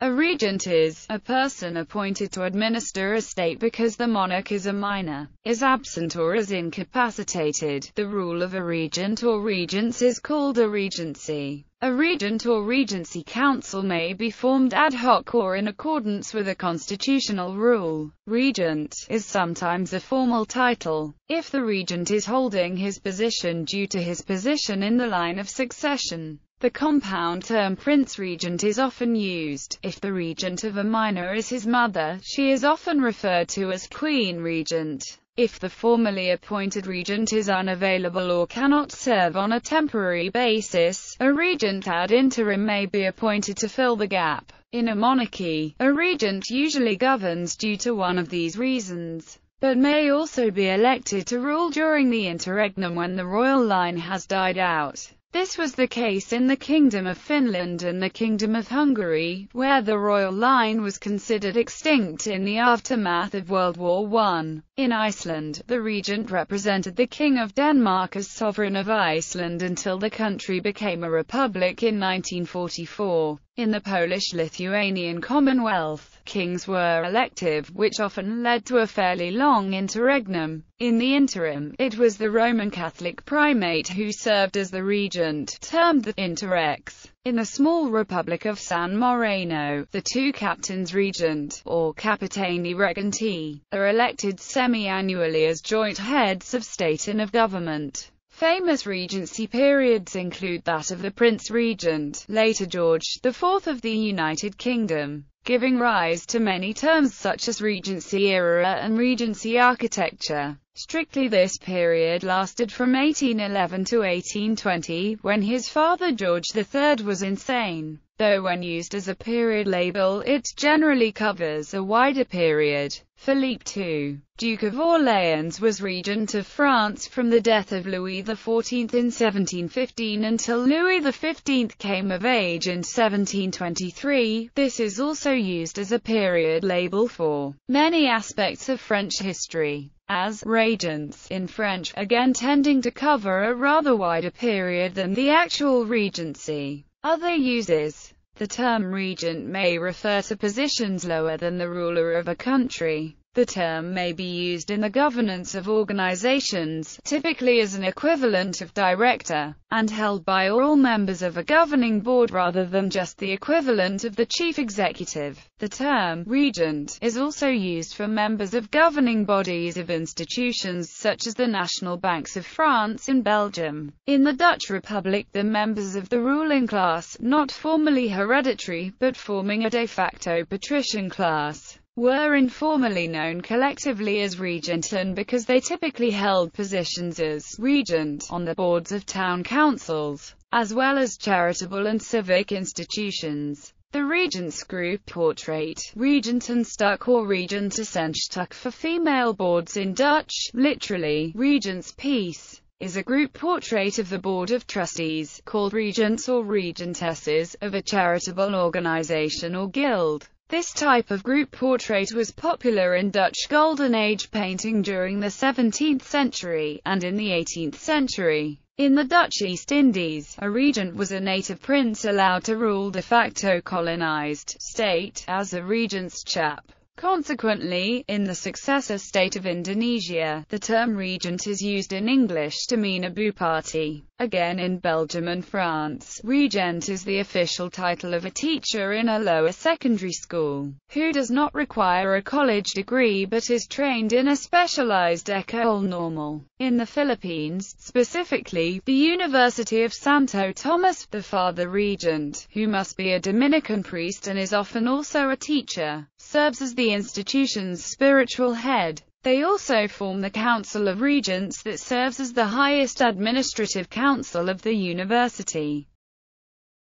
A regent is a person appointed to administer a state because the monarch is a minor, is absent or is incapacitated. The rule of a regent or regents is called a regency. A regent or regency council may be formed ad hoc or in accordance with a constitutional rule. Regent is sometimes a formal title, if the regent is holding his position due to his position in the line of succession. The compound term prince regent is often used. If the regent of a minor is his mother, she is often referred to as queen regent. If the formally appointed regent is unavailable or cannot serve on a temporary basis, a regent ad interim may be appointed to fill the gap. In a monarchy, a regent usually governs due to one of these reasons, but may also be elected to rule during the interregnum when the royal line has died out. This was the case in the Kingdom of Finland and the Kingdom of Hungary, where the royal line was considered extinct in the aftermath of World War I. In Iceland, the regent represented the King of Denmark as sovereign of Iceland until the country became a republic in 1944. In the Polish-Lithuanian Commonwealth, kings were elective, which often led to a fairly long interregnum. In the interim, it was the Roman Catholic primate who served as the regent, termed the interrex. In the small Republic of San Marino, the two captains regent, or capitani reggenti, are elected semi-annually as joint heads of state and of government. Famous regency periods include that of the Prince Regent, later George IV of the United Kingdom, giving rise to many terms such as Regency era and Regency architecture. Strictly this period lasted from 1811 to 1820, when his father George III was insane, though when used as a period label it generally covers a wider period. Philippe II, Duke of Orleans was regent of France from the death of Louis XIV in 1715 until Louis XV came of age in 1723. This is also used as a period label for many aspects of French history as Régence in French, again tending to cover a rather wider period than the actual regency. Other uses The term regent may refer to positions lower than the ruler of a country. The term may be used in the governance of organizations, typically as an equivalent of director, and held by all members of a governing board rather than just the equivalent of the chief executive. The term regent is also used for members of governing bodies of institutions such as the national banks of France and Belgium. In the Dutch Republic the members of the ruling class, not formally hereditary, but forming a de facto patrician class, were informally known collectively as regenten because they typically held positions as regent on the boards of town councils, as well as charitable and civic institutions. The regent's group portrait, Regentenstuk or Regentessenstuk for female boards in Dutch, literally, regent's piece, is a group portrait of the board of trustees, called regents or regentesses, of a charitable organization or guild. This type of group portrait was popular in Dutch Golden Age painting during the 17th century, and in the 18th century. In the Dutch East Indies, a regent was a native prince allowed to rule de facto colonized state, as a regentschap. Consequently, in the successor state of Indonesia, the term regent is used in English to mean a bupati. Again in Belgium and France, regent is the official title of a teacher in a lower secondary school, who does not require a college degree but is trained in a specialized école normale. In the Philippines, specifically, the University of Santo Tomas, the father regent, who must be a Dominican priest and is often also a teacher, serves as the institution's spiritual head. They also form the Council of Regents that serves as the highest administrative council of the university.